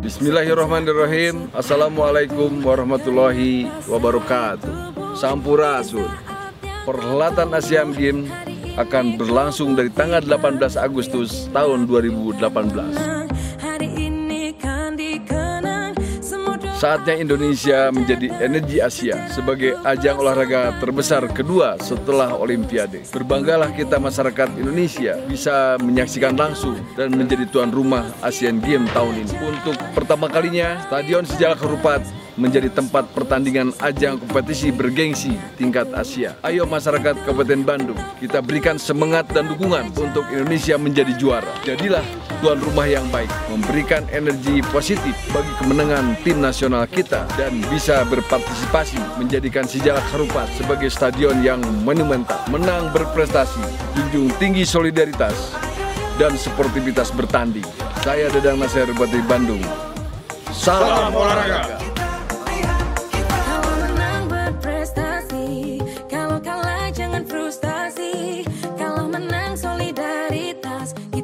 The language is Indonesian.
Bismillahirrahmanirrahim. Assalamualaikum warahmatullahi wabarakatuh. Sampurasun Perhelatan Asian Games akan berlangsung dari tanggal 18 Agustus tahun 2018 Saatnya Indonesia menjadi energi Asia sebagai ajang olahraga terbesar kedua setelah Olimpiade. Berbanggalah kita masyarakat Indonesia bisa menyaksikan langsung dan menjadi tuan rumah Asian Games tahun ini. Untuk pertama kalinya, Stadion Sejalak Harupat menjadi tempat pertandingan ajang kompetisi bergengsi tingkat Asia. Ayo masyarakat Kabupaten Bandung, kita berikan semangat dan dukungan untuk Indonesia menjadi juara. Jadilah tuan rumah yang baik, memberikan energi positif bagi kemenangan tim nasional kita dan bisa berpartisipasi menjadikan Sijalak Harupat sebagai stadion yang monumental, menang berprestasi, junjung tinggi solidaritas dan sportivitas bertanding. Saya Dedang Nasir Bupati Bandung. Salam, Salam olahraga. Kalau menang